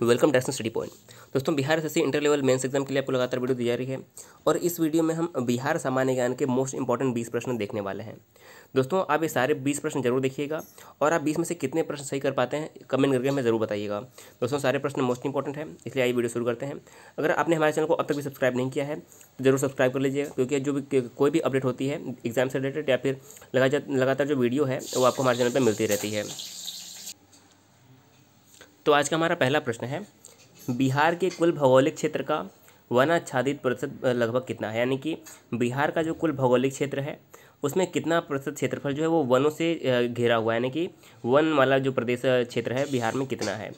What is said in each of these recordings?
Welcome taxon study point दोस्तों, Bihar S inter level mains exam के लिए आपको लगातार वीडियो दी जा रही है और इस वीडियो में हम बिहार सामान्य ज्ञान के मोस्ट इंपॉर्टेंट बीस प्रश्न देखने वाले हैं। दोस्तों, आप ये सारे बीस प्रश्न ज़रूर देखिएगा और आप बीस में से कितने प्रश्न सही कर पाते हैं कमेंट करके हमें ज़रूर बताइएगा। दोस्तों, सारे प्रश्न मोस्ट इंपॉर्टेंट है, इसलिए आइए वीडियो शुरू करते हैं। अगर आपने हमारे चैनल को अब तक भी सब्सक्राइब नहीं किया है तो ज़रूर सब्सक्राइब कर लीजिएगा, क्योंकि जो भी कोई भी अपडेट होती है एग्ज़ाम से रिलेटेड या फिर लगातार जो वीडियो है, वो आपको हमारे चैनल पर मिलती रहती है। तो आज का हमारा पहला प्रश्न है, बिहार के कुल भौगोलिक क्षेत्र का वन आच्छादित प्रतिशत लगभग कितना है? यानी कि बिहार का जो कुल भौगोलिक क्षेत्र है, उसमें कितना प्रतिशत क्षेत्रफल जो है वो वनों से घिरा हुआ है? यानी कि वन वाला जो प्रदेश क्षेत्र है बिहार में कितना है?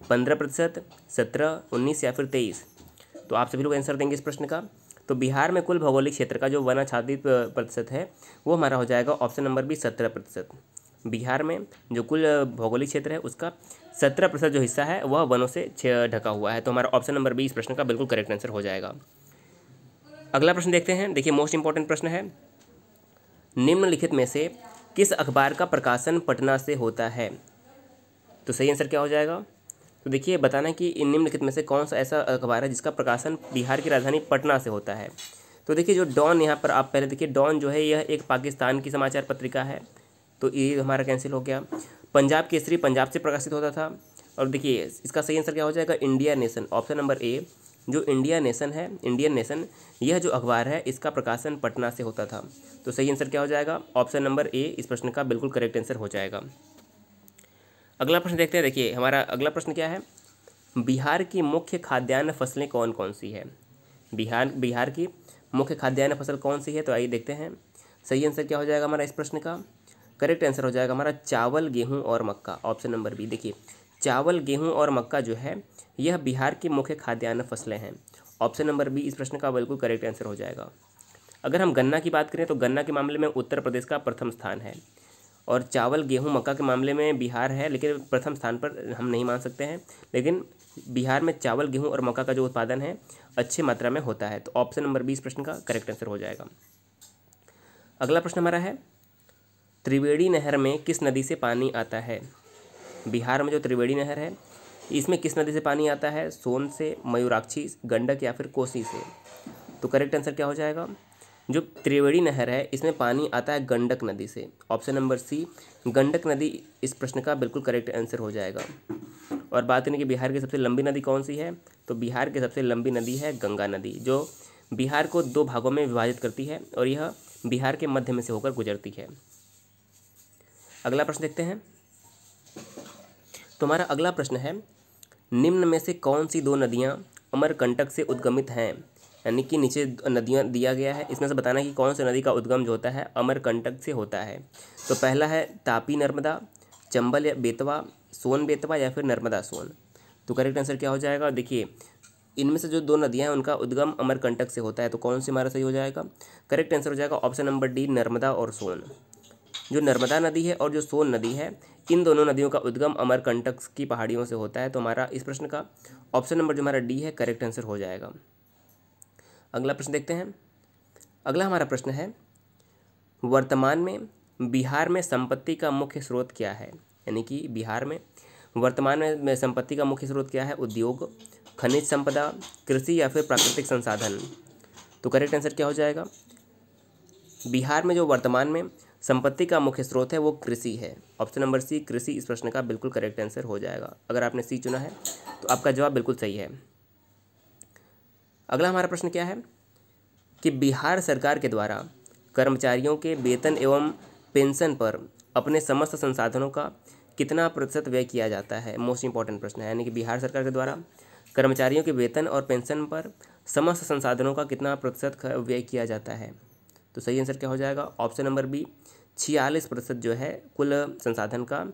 पंद्रह प्रतिशत, सत्रह, उन्नीस या फिर तेईस? तो आप सभी लोग आंसर देंगे इस प्रश्न का। तो बिहार में कुल भौगोलिक क्षेत्र का जो वन आच्छादित प्रतिशत है, वो हमारा हो जाएगा ऑप्शन नंबर बी, सत्रह प्रतिशत। बिहार में जो कुल भौगोलिक क्षेत्र है, उसका सत्रह प्रतिशत जो हिस्सा है, वह वनों से ढका हुआ है। तो हमारा ऑप्शन नंबर बी इस प्रश्न का बिल्कुल करेक्ट आंसर हो जाएगा। अगला प्रश्न देखते हैं। देखिए मोस्ट इंपॉर्टेंट प्रश्न है। निम्नलिखित में से किस अखबार का प्रकाशन पटना से होता है? तो सही आंसर क्या हो जाएगा? तो देखिए, बताना कि इन निम्नलिखित में से कौन सा ऐसा अखबार है जिसका प्रकाशन बिहार की राजधानी पटना से होता है? तो देखिए, जो डॉन यहाँ पर आप पहले देखिए, डॉन जो है, यह एक पाकिस्तान की समाचार पत्रिका है। तो ये हमारा कैंसिल हो गया। पंजाब केसरी, पंजाब से प्रकाशित होता था। और देखिए, इसका सही आंसर क्या हो जाएगा? India nation option number A जो इंडिया नेशन है इंडियन नेशन यह जो अखबार है, इसका प्रकाशन पटना से होता था। तो सही आंसर क्या हो जाएगा? ऑप्शन नंबर ए इस प्रश्न का बिल्कुल करेक्ट आंसर हो जाएगा। अगला प्रश्न देखते हैं। देखिए, हमारा अगला प्रश्न क्या है? बिहार की मुख्य खाद्यान्न फ़सलें कौन कौन सी है? बिहार बिहार की मुख्य खाद्यान्न फ़सल कौन सी है? तो आइए देखते हैं। सही आंसर क्या हो जाएगा हमारा इस प्रश्न का? करेक्ट आंसर हो जाएगा हमारा चावल, गेहूँ और मक्का। ऑप्शन नंबर बी, देखिए, चावल, गेहूँ और मक्का जो है, यह बिहार की मुख्य खाद्यान्न फ़सलें हैं। ऑप्शन नंबर बी, इस प्रश्न का बिल्कुल करेक्ट आंसर हो जाएगा। अगर हम गन्ना की बात करें तो गन्ना के मामले में उत्तर प्रदेश का प्रथम स्थान है और चावल, गेहूँ, मक्का के मामले में बिहार है, लेकिन प्रथम स्थान पर हम नहीं मान सकते हैं। लेकिन बिहार में चावल, गेहूँ और मक्का का जो उत्पादन है, अच्छी मात्रा में होता है। तो ऑप्शन नंबर बी, इस प्रश्न का करेक्ट आंसर हो जाएगा। अगला प्रश्न हमारा है त्रिवेणी नहर में किस नदी से पानी आता है? बिहार में जो त्रिवेणी नहर है, इसमें किस नदी से पानी आता है? सोन से, मयूराक्षी, गंडक या फिर कोसी से? तो करेक्ट आंसर क्या हो जाएगा? जो त्रिवेणी नहर है, इसमें पानी आता है गंडक नदी से। ऑप्शन नंबर सी गंडक नदी इस प्रश्न का बिल्कुल करेक्ट आंसर हो जाएगा। और बात करें कि बिहार की सबसे लंबी नदी कौन सी है? तो बिहार की सबसे लंबी नदी है गंगा नदी, जो बिहार को दो भागों में विभाजित करती है, और यह बिहार के मध्य में से होकर गुजरती है। अगला प्रश्न देखते हैं। तो हमारा अगला प्रश्न है, निम्न में से कौन सी दो नदियाँ अमरकंटक से उद्गमित हैं? यानी कि नीचे नदियाँ दिया गया है, इसमें से बताना कि कौन सी नदी का उद्गम जो होता है, अमरकंटक से होता है। तो पहला है तापी नर्मदा, चंबल या बेतवा, सोन बेतवा या फिर नर्मदा सोन। तो करेक्ट आंसर क्या हो जाएगा? देखिए, इनमें से जो दो नदियाँ हैं, उनका उद्गम अमरकंटक से होता है तो कौन सी हमारा सही हो जाएगा? करेक्ट आंसर हो जाएगा ऑप्शन नंबर डी नर्मदा और सोन। जो नर्मदा नदी है और जो सोन नदी है, इन दोनों नदियों का उद्गम अमरकंटक की पहाड़ियों से होता है। तो हमारा इस प्रश्न का ऑप्शन नंबर जो हमारा डी है, करेक्ट आंसर हो जाएगा। अगला प्रश्न देखते हैं। अगला हमारा प्रश्न है, वर्तमान में बिहार में संपत्ति का मुख्य स्रोत क्या है? यानी कि बिहार में वर्तमान में संपत्ति का मुख्य स्रोत क्या है? उद्योग, खनिज संपदा, कृषि या फिर प्राकृतिक संसाधन। तो करेक्ट आंसर क्या हो जाएगा? बिहार में जो वर्तमान में संपत्ति का मुख्य स्रोत है, वो कृषि है। ऑप्शन नंबर सी कृषि इस प्रश्न का बिल्कुल करेक्ट आंसर हो जाएगा। अगर आपने सी चुना है तो आपका जवाब बिल्कुल सही है। अगला हमारा प्रश्न क्या है? कि बिहार सरकार के द्वारा कर्मचारियों के वेतन एवं पेंशन पर अपने समस्त संसाधनों का कितना प्रतिशत व्यय किया जाता है? मोस्ट इंपॉर्टेंट प्रश्न है। यानी कि बिहार सरकार के द्वारा कर्मचारियों के वेतन और पेंशन पर समस्त संसाधनों का कितना प्रतिशत व्यय किया जाता है? तो सही आंसर क्या हो जाएगा? ऑप्शन नंबर बी छियालीस प्रतिशत जो है कुल संसाधन का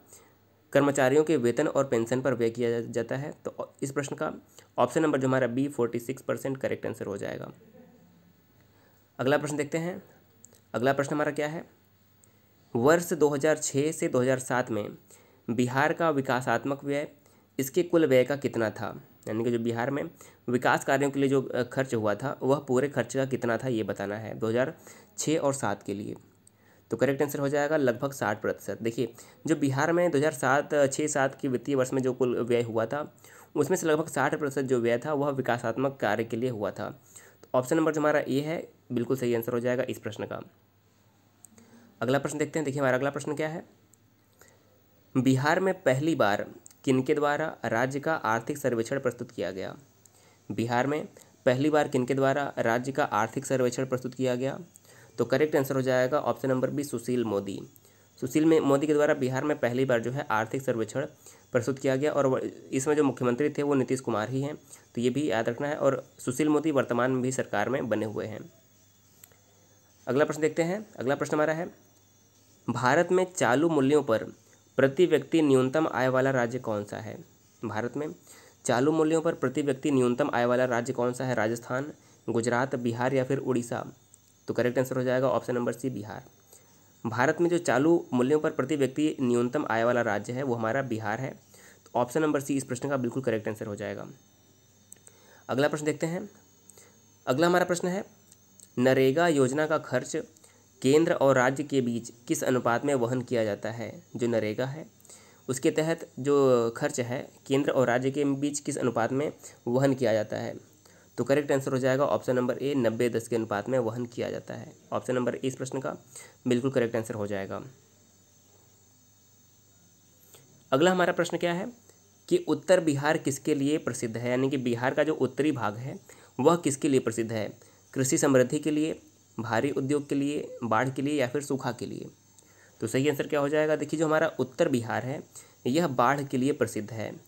कर्मचारियों के वेतन और पेंशन पर व्यय किया जाता है। तो इस प्रश्न का ऑप्शन नंबर जो हमारा B, forty six percent correct answer हो जाएगा। अगला प्रश्न देखते हैं। अगला प्रश्न हमारा क्या है? वर्ष 2006 से 2007 में बिहार का विकासात्मक व्यय इसके कुल व्यय का कितना था? यानी कि जो बिहार में विकास कार्यों के लिए जो खर्च हुआ था, वह पूरे खर्च का कितना था, ये बताना है। दो हज़ार छः और सात के लिए। तो करेक्ट आंसर हो जाएगा लगभग साठ प्रतिशत। देखिए, जो बिहार में दो हज़ार सात, छः सात के वित्तीय वर्ष में जो कुल व्यय हुआ था, उसमें से लगभग साठ प्रतिशत जो व्यय था, वह विकासात्मक कार्य के लिए हुआ था। तो ऑप्शन नंबर जो हमारा ए है, बिल्कुल सही आंसर हो जाएगा इस प्रश्न का। अगला प्रश्न देखते हैं। देखिए, हमारा अगला प्रश्न क्या है? बिहार में पहली बार किनके द्वारा राज्य का आर्थिक सर्वेक्षण प्रस्तुत किया गया? बिहार में पहली बार किनके द्वारा राज्य का आर्थिक सर्वेक्षण प्रस्तुत किया गया? तो करेक्ट आंसर हो जाएगा option number B Sushil Modi. Sushil में, मोदी के द्वारा बिहार में पहली बार जो है आर्थिक सर्वेक्षण प्रस्तुत किया गया और इसमें जो मुख्यमंत्री थे वो नीतीश कुमार ही हैं तो ये भी याद रखना है और सुशील मोदी वर्तमान में भी सरकार में बने हुए हैं। अगला प्रश्न देखते हैं। अगला प्रश्न हमारा है, भारत में चालू मूल्यों पर प्रति व्यक्ति न्यूनतम आय वाला राज्य कौन सा है? भारत में चालू मूल्यों पर प्रति व्यक्ति न्यूनतम आय वाला राज्य कौन सा है? राजस्थान, गुजरात, बिहार या फिर उड़ीसा? तो करेक्ट आंसर हो जाएगा option number C Bihar. Bharat में जो चालू मूल्यों पर प्रति व्यक्ति न्यूनतम आय वाला राज्य है, वो हमारा बिहार है। तो ऑप्शन नंबर सी इस प्रश्न का बिल्कुल करेक्ट आंसर हो जाएगा। अगला प्रश्न देखते हैं। अगला हमारा प्रश्न है, नरेगा योजना का खर्च केंद्र और राज्य के बीच किस अनुपात में वहन किया जाता है? जो नरेगा है, उसके तहत जो खर्च है, केंद्र और राज्य के बीच किस अनुपात में वहन किया जाता है? तो करेक्ट आंसर हो जाएगा ऑप्शन नंबर ए नब्बे दस के अनुपात में वहन किया जाता है। ऑप्शन नंबर ए इस प्रश्न का बिल्कुल करेक्ट आंसर हो जाएगा। अगला हमारा प्रश्न क्या है? कि उत्तर बिहार किसके लिए प्रसिद्ध है? यानी कि बिहार का जो उत्तरी भाग है, वह किसके लिए प्रसिद्ध है? कृषि समृद्धि के लिए, भारी उद्योग के लिए, बाढ़ के लिए या फिर सूखा के लिए? तो सही आंसर क्या हो जाएगा? देखिए, जो हमारा उत्तर बिहार है, यह बाढ़ के लिए प्रसिद्ध है।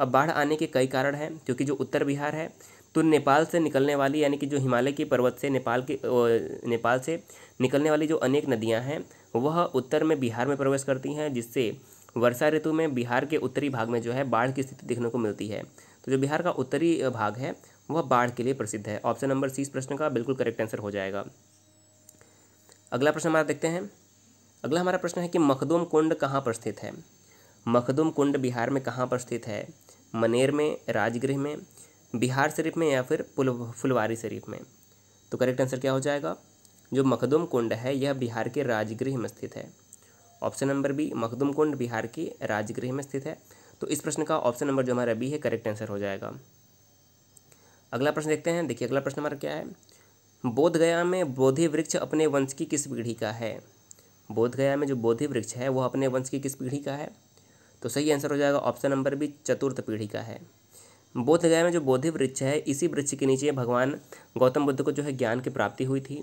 अब बाढ़ आने के कई कारण हैं, क्योंकि जो उत्तर बिहार है तो नेपाल से निकलने वाली, यानी कि जो हिमालय की पर्वत से नेपाल के नेपाल से निकलने वाली जो अनेक नदियाँ हैं, वह उत्तर में बिहार में प्रवेश करती हैं, जिससे वर्षा ऋतु में बिहार के उत्तरी भाग में जो है बाढ़ की स्थिति देखने को मिलती है। तो जो बिहार का उत्तरी भाग है, वह बाढ़ के लिए प्रसिद्ध है। ऑप्शन नंबर सी इस प्रश्न का बिल्कुल करेक्ट आंसर हो जाएगा। अगला प्रश्न हमारा देखते हैं। अगला हमारा प्रश्न है कि मखदूम कुंड कहाँ पर स्थित है? मखदूम कुंड बिहार में कहाँ पर स्थित है? मनेर में, राजगृह में बिहार शरीफ में या फिर फुलवारी शरीफ में? तो करेक्ट आंसर क्या हो जाएगा? जो मखदुम कुंड है, यह बिहार के राजगृह में स्थित है। Option number B Makhdum Kund Bihar के राजगृह में स्थित है। तो इस प्रश्न का ऑप्शन नंबर जो हमारा बी है करेक्ट आंसर हो जाएगा। अगला प्रश्न देखते हैं। देखिए, अगला प्रश्न हमारा क्या है? बोध गया में बोधि वृक्ष अपने वंश की किस पीढ़ी का है? बोध गया में जो बोधि वृक्ष है, वह अपने वंश की किस पीढ़ी का है? तो सही आंसर हो जाएगा ऑप्शन नंबर बी चतुर्थ पीढ़ी का है। बोध गया में जो बोधि वृक्ष है, इसी वृक्ष के नीचे भगवान गौतम बुद्ध को जो है ज्ञान की प्राप्ति हुई थी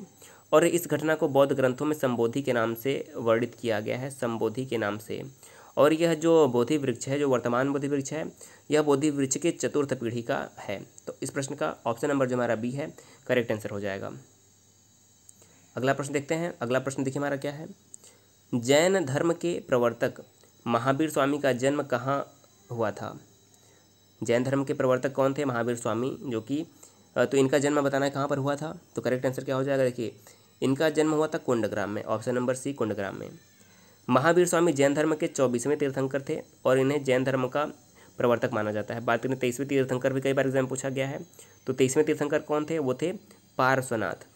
और इस घटना को बौद्ध ग्रंथों में संबोधि के नाम से वर्णित किया गया है, संबोधि के नाम से। और यह जो बोधि वृक्ष है, जो वर्तमान बोधि वृक्ष है, यह बोधि वृक्ष के चतुर्थ पीढ़ी का है। तो इस प्रश्न का ऑप्शन नंबर जो हमारा बी है करेक्ट आंसर हो जाएगा। अगला प्रश्न देखते हैं। अगला प्रश्न देखिए हमारा क्या है? जैन धर्म के प्रवर्तक महावीर स्वामी का जन्म कहाँ हुआ था? जैन धर्म के प्रवर्तक कौन थे? महावीर स्वामी, जो कि तो इनका जन्म बताना है कहाँ पर हुआ था? तो करेक्ट आंसर क्या हो जाएगा? देखिए, इनका जन्म हुआ था कुंडग्राम में ऑप्शन नंबर सी कुंडग्राम में। महावीर स्वामी जैन धर्म के चौबीसवें तीर्थंकर थे और इन्हें जैन धर्म का प्रवर्तक माना जाता है। बात करें तेईसवें तीर्थंकर भी कई बार एग्ज़ाम पूछा गया है। तो तेईसवें तीर्थंकर कौन थे? वो थे पार्श्वनाथ।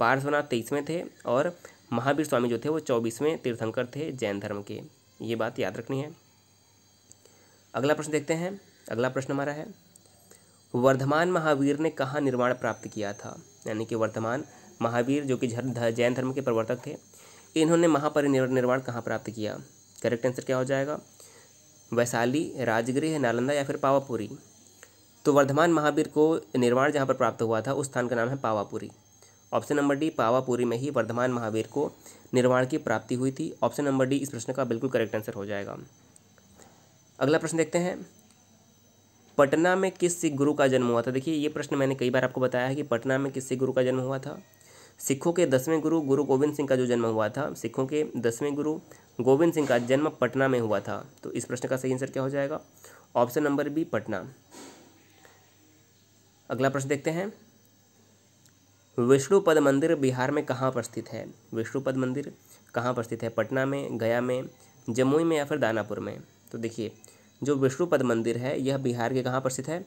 पार्श्वनाथ तेईसवें थे और महावीर स्वामी जो थे वो चौबीसवें तीर्थंकर थे जैन धर्म के। ये बात याद रखनी है। अगला प्रश्न देखते हैं। अगला प्रश्न हमारा है। वर्धमान महावीर ने कहाँ निर्माण प्राप्त किया था? यानी कि वर्धमान महावीर, जो कि जैन धर्म के प्रवर्तक थे, इन्होंने महापरिनिर्वाण कहाँ प्राप्त किया? करेक्ट आंसर क्या हो जाएगा? वैशाली, राजगृह, नालंदा या फिर पावापुरी? तो वर्धमान महावीर को निर्माण जहाँ पर प्राप्त हुआ था, उस स्थान का नाम है Pawapuri. Option number D, Pawapuri में ही वर्धमान महावीर को निर्माण की प्राप्ति हुई थी। ऑप्शन नंबर डी, इस प्रश्न का बिल्कुल करेक्ट आंसर हो जाएगा। अगला प्रश्न देखते हैं। पटना में किस सिख गुरु का जन्म हुआ था? देखिए, ये प्रश्न मैंने कई बार आपको बताया है कि पटना में किस सिख गुरु का जन्म हुआ था। सिखों के दसवें गुरु गुरु गोविंद सिंह का जो जन्म हुआ था, सिखों के दसवें गुरु गोविंद सिंह का जन्म पटना में हुआ था। तो इस प्रश्न का सही आंसर क्या हो जाएगा? Option number B, Patna. अगला प्रश्न देखते हैं। विष्णुपद मंदिर बिहार में कहाँ पर स्थित है? विष्णुपद मंदिर कहाँ पर स्थित है? पटना में, गया में, जमुई में या फिर दानापुर में? तो देखिए जो विष्णुपद मंदिर है, यह बिहार के कहाँ पर स्थित है?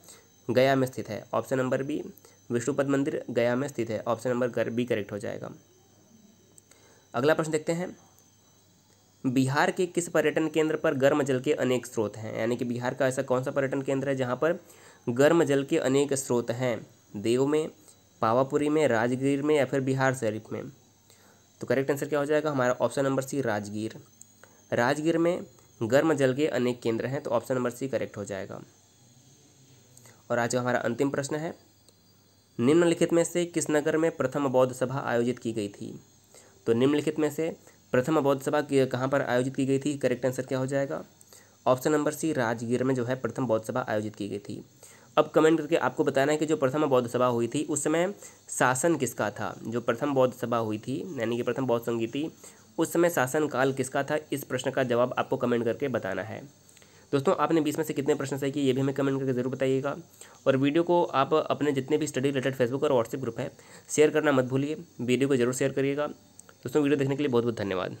गया में स्थित है। ऑप्शन नंबर बी, विष्णुपद मंदिर गया में स्थित है। ऑप्शन नंबर बी करेक्ट हो जाएगा। अगला प्रश्न देखते हैं। बिहार के किस पर्यटन केंद्र पर गर्म जल के अनेक स्रोत हैं? यानी कि बिहार का ऐसा कौन सा पर्यटन केंद्र है जहाँ पर गर्म जल के अनेक स्रोत हैं? देव में, पावापुरी में, राजगीर में या फिर बिहार शरीफ में? तो करेक्ट आंसर क्या हो जाएगा? हमारा option number C, Rajgir. Rajgir में गर्म जल के अनेक केंद्र हैं तो ऑप्शन नंबर सी करेक्ट हो जाएगा। और आज हमारा अंतिम प्रश्न है। निम्नलिखित में से किस नगर में प्रथम बौद्ध सभा आयोजित की गई थी? तो निम्नलिखित में से प्रथम बौद्ध सभा कहाँ पर आयोजित की गई थी? करेक्ट आंसर क्या हो जाएगा? ऑप्शन नंबर सी राजगीर में जो है प्रथम बौद्ध सभा आयोजित की गई थी। अब कमेंट करके आपको बताना है कि जो प्रथम बौद्ध सभा हुई थी, उस समय शासन किसका था? जो प्रथम बौद्ध सभा हुई थी, यानी कि प्रथम बौद्ध संगीत उस समय शासनकाल किसका था? इस प्रश्न का जवाब आपको कमेंट करके बताना है। दोस्तों, आपने बीस में से कितने प्रश्न सही किए, ये भी हमें कमेंट करके ज़रूर बताइएगा। और वीडियो को आप अपने जितने भी स्टडी रिलेटेड फेसबुक और व्हाट्सएप ग्रुप है शेयर करना मत भूलिए। वीडियो को ज़रूर शेयर करिएगा। दोस्तों, वीडियो देखने के लिए बहुत बहुत धन्यवाद।